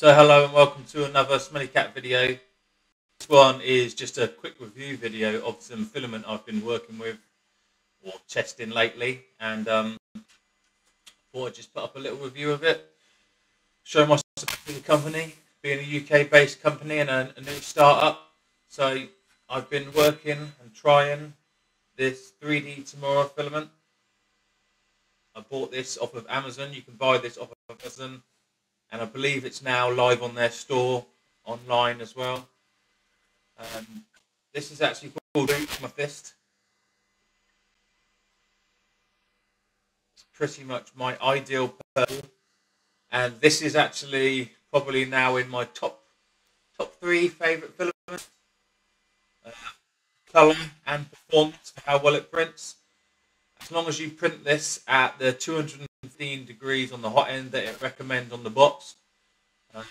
So hello and welcome to another Smelly Cat video. This one is just a quick review video of some filament I've been working with or testing lately and um, thought I'd just put up a little review of it. Show my support for the company, being a UK based company and a, a new startup. So I've been working and trying this 3D Tomorrow filament. I bought this off of Amazon. You can buy this off of Amazon and I believe it's now live on their store online as well. Um, this is actually called Amethyst. It's pretty much my ideal purple, and this is actually probably now in my top top three favourite filaments. Uh, colour and performance, how well it prints. As long as you print this at the 200 15 degrees on the hot end that it recommends on the box. Uh,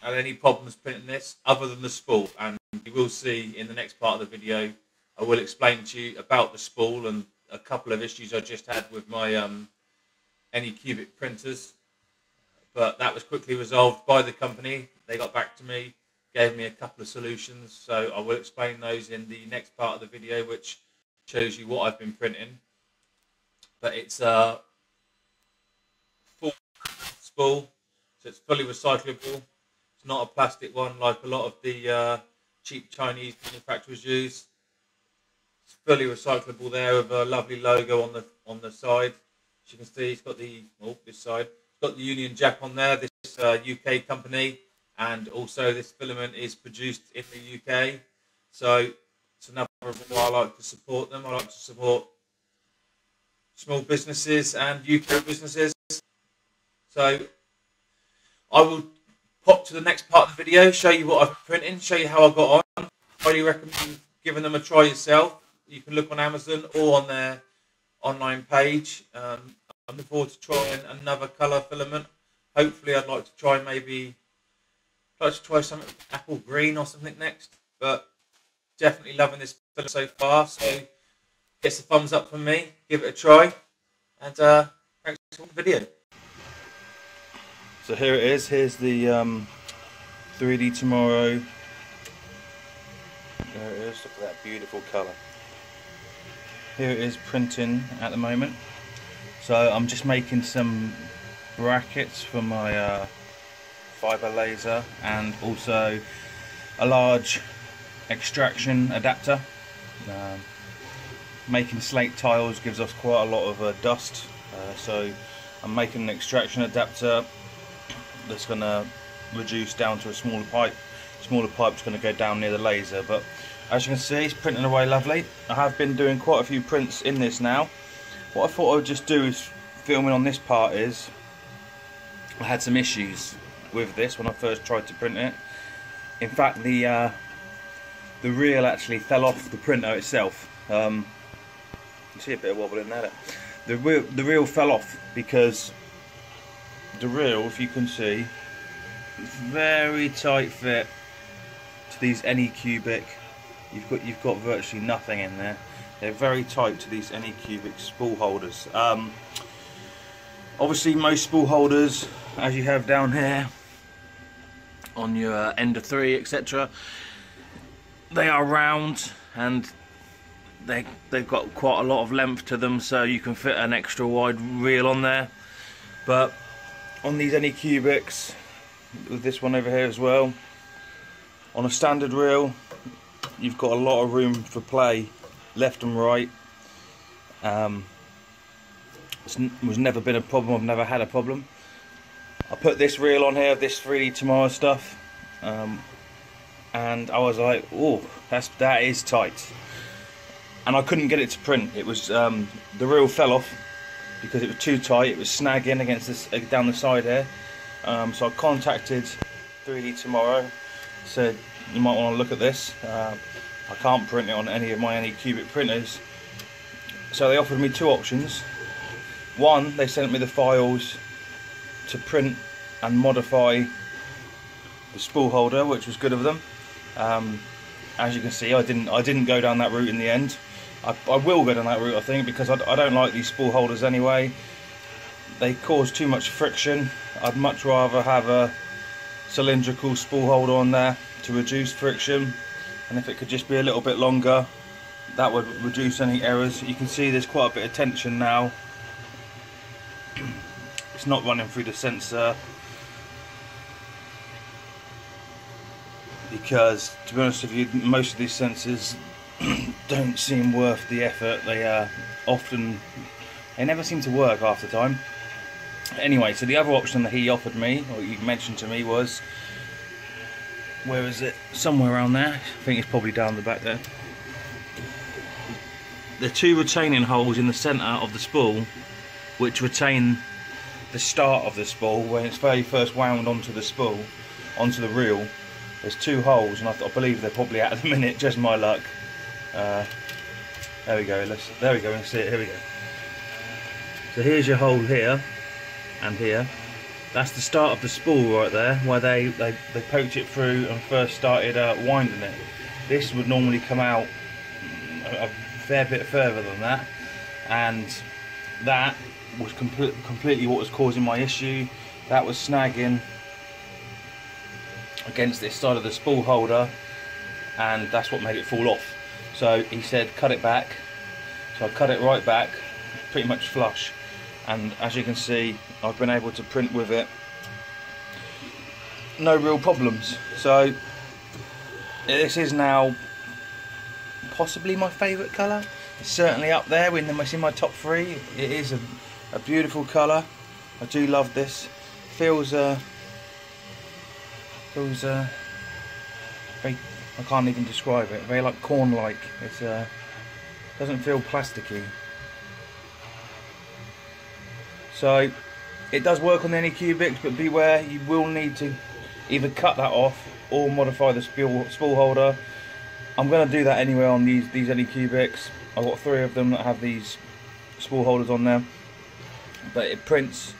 had any problems printing this other than the spool and you will see in the next part of the video I will explain to you about the spool and a couple of issues I just had with my um, Anycubic printers but that was quickly resolved by the company. They got back to me, gave me a couple of solutions so I will explain those in the next part of the video which shows you what I've been printing but it's uh, spool, so it's fully recyclable. It's not a plastic one like a lot of the uh, cheap Chinese manufacturers use. It's fully recyclable there with a lovely logo on the on the side. As you can see, it's got the oh this side. It's got the Union Jack on there. This uh, UK company, and also this filament is produced in the UK. So it's another reason why I like to support them. I like to support small businesses and UK businesses. So I will pop to the next part of the video, show you what I've printed, show you how I got on. Highly recommend giving them a try yourself. You can look on Amazon or on their online page. Um, I'm looking forward to trying another colour filament. Hopefully, I'd like to try maybe like to try something apple green or something next. But definitely loving this filament so far. So it's a thumbs up from me, give it a try, and uh, thanks for the video. So here it is. Here's the um, 3D Tomorrow. There it is. Look at that beautiful colour. Here it is printing at the moment. So I'm just making some brackets for my uh, fibre laser and also a large extraction adapter. Um, making slate tiles gives us quite a lot of uh, dust uh, so I'm making an extraction adapter that's going to reduce down to a smaller pipe. Smaller pipe's going to go down near the laser, but as you can see, it's printing away lovely. I have been doing quite a few prints in this now. What I thought I would just do is filming on this part is I had some issues with this when I first tried to print it. In fact, the uh, the reel actually fell off the printer itself. Um, you see a bit of wobble in there. The reel, the reel fell off because the reel, if you can see, it's very tight fit to these Anycubic. You've got you've got virtually nothing in there. They're very tight to these any cubic spool holders. Um, obviously, most spool holders, as you have down here on your uh, Ender 3, etc., they are round and they they've got quite a lot of length to them, so you can fit an extra wide reel on there. But on these Anycubics with this one over here as well. On a standard reel you've got a lot of room for play left and right. Um, it's was never been a problem I've never had a problem. I put this reel on here this 3D tomorrow stuff um, and I was like oh that's that is tight. And I couldn't get it to print. It was um, the reel fell off because it was too tight. It was snagging against this uh, down the side here. Um, so I contacted 3D Tomorrow. Said you might want to look at this. Uh, I can't print it on any of my Anycubic printers. So they offered me two options. One, they sent me the files to print and modify the spool holder, which was good of them. Um, as you can see, I didn't I didn't go down that route in the end. I, I will go down that route I think because I, I don't like these spool holders anyway. They cause too much friction. I'd much rather have a cylindrical spool holder on there to reduce friction. And if it could just be a little bit longer that would reduce any errors. You can see there's quite a bit of tension now. It's not running through the sensor. Because to be honest with you most of these sensors don't seem worth the effort. They are often they never seem to work half the time. Anyway so the other option that he offered me or you mentioned to me was where is it? Somewhere around there. I think it's probably down the back there. The two retaining holes in the centre of the spool which retain the start of the spool when it's very first wound onto the spool onto the reel there's two holes and I, I believe they're probably out of the minute just my luck uh, there we go let's there we go and see it here we go. So here's your hole here and here. That's the start of the spool right there where they they, they poked it through and first started uh, winding it. This would normally come out a, a fair bit further than that. And that was complete, completely what was causing my issue. That was snagging against this side of the spool holder and that's what made it fall off so he said cut it back. So I cut it right back pretty much flush. And as you can see I've been able to print with it. No real problems. So this is now possibly my favourite colour. It's certainly up there in, the, in my top three. It is a, a beautiful colour. I do love this. Feels uh, feels uh, very I can't even describe it very like corn like it uh, doesn't feel plasticky so it does work on Anycubics, but beware, you will need to either cut that off or modify the spool, spool holder. I'm going to do that anyway on these, these Anycubics. I've got three of them that have these spool holders on there. But it prints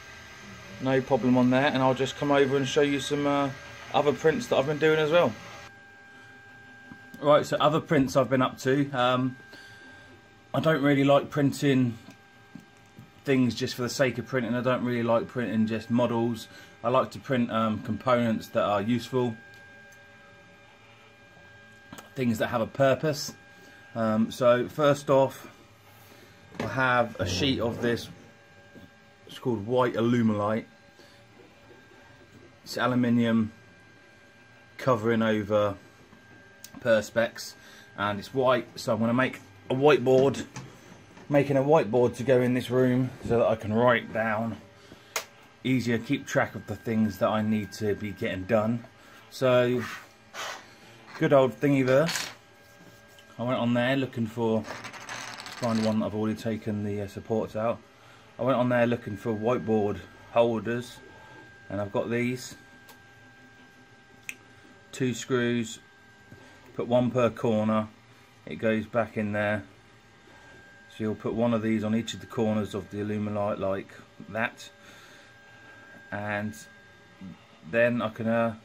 no problem on there and I'll just come over and show you some uh, other prints that I've been doing as well. Right, so other prints I've been up to. Um, I don't really like printing things just for the sake of printing. I don't really like printing just models. I like to print um, components that are useful, things that have a purpose. Um, so first off, I have a sheet of this. It's called white Alumilite. It's aluminium covering over perspex, and it's white. So I'm going to make a whiteboard making a whiteboard to go in this room so that I can write down. Easier keep track of the things that I need to be getting done. So good old Thingiverse. I went on there looking for find one that I've already taken the uh, supports out. I went on there looking for whiteboard holders and I've got these. Two screws put one per corner it goes back in there so you'll put one of these on each of the corners of the Alumilite like that. And then I can uh,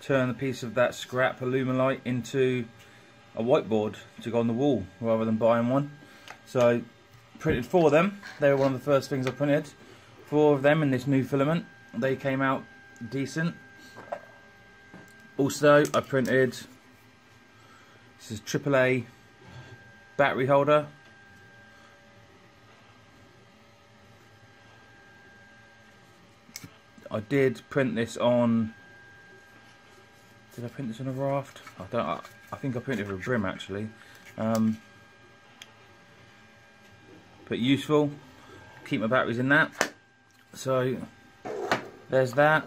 turn a piece of that scrap Alumilite into a whiteboard to go on the wall rather than buying one. So printed four of them. They were one of the first things I printed. Four of them in this new filament. They came out decent. Also, I printed this is AAA battery holder I did print this on. Did I print this on a raft? I don't. I, I think I printed it with a brim actually. Um, but useful. Keep my batteries in that. So there's that.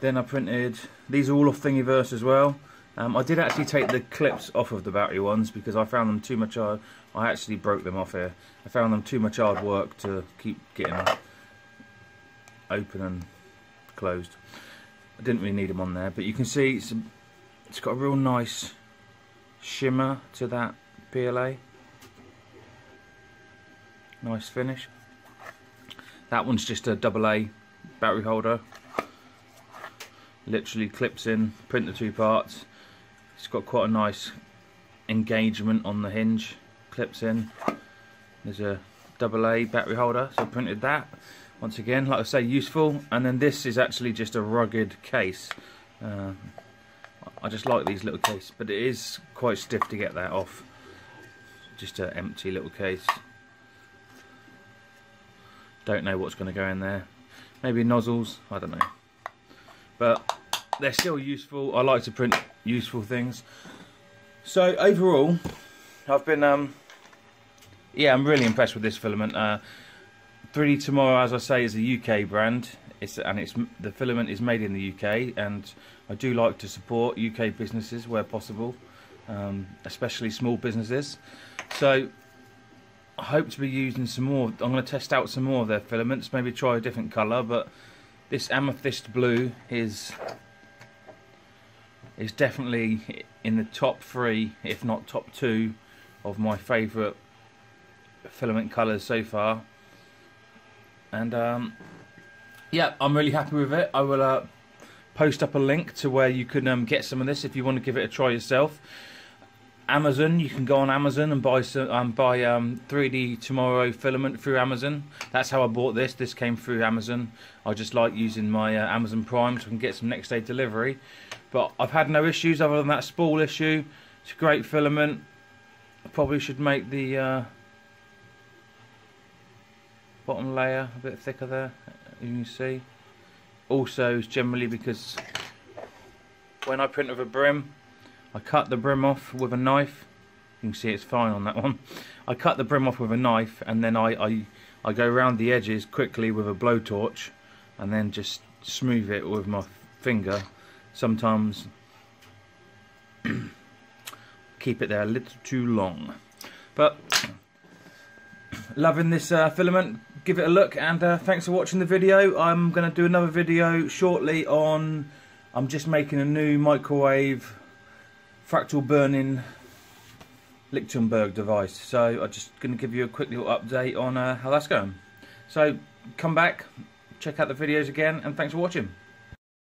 Then I printed. These are all off Thingiverse as well. Um, I did actually take the clips off of the battery ones because I found them too much hard. I actually broke them off here. I found them too much hard work to keep getting open and closed. I didn't really need them on there, but you can see it's, it's got a real nice shimmer to that PLA. Nice finish. That one's just a double A battery holder. Literally clips in, print the two parts. It's got quite a nice engagement on the hinge. Clips in. There's a double A battery holder, so I printed that. once again like I say useful and then this is actually just a rugged case uh, I just like these little cases but it is quite stiff to get that off just an empty little case don't know what's going to go in there maybe nozzles I don't know but they're still useful I like to print useful things so overall I've been um yeah I'm really impressed with this filament uh, 3D Tomorrow, as I say, is a UK brand. It's and it's the filament is made in the UK, and I do like to support UK businesses where possible, um, especially small businesses. So I hope to be using some more. I'm going to test out some more of their filaments, maybe try a different colour. But this amethyst blue is is definitely in the top three, if not top two, of my favourite filament colours so far and um, yeah, I'm really happy with it. I will uh, post up a link to where you can um, get some of this if you want to give it a try yourself. Amazon, you can go on Amazon and buy some um, buy um, 3D Tomorrow filament through Amazon. That's how I bought this. This came through Amazon. I just like using my uh, Amazon Prime so I can get some next day delivery. But I've had no issues other than that spool issue. It's a great filament. I probably should make the uh, bottom layer a bit thicker there you can see also it's generally because when I print with a brim I cut the brim off with a knife you can see it's fine on that one I cut the brim off with a knife and then I, I, I go around the edges quickly with a blowtorch and then just smooth it with my finger sometimes. Keep it there a little too long. But loving this uh, filament give it a look and uh, thanks for watching the video. I'm going to do another video shortly on I'm just making a new microwave fractal burning Lichtenberg device. So I'm just going to give you a quick little update on uh, how that's going. So come back check out the videos again and thanks for watching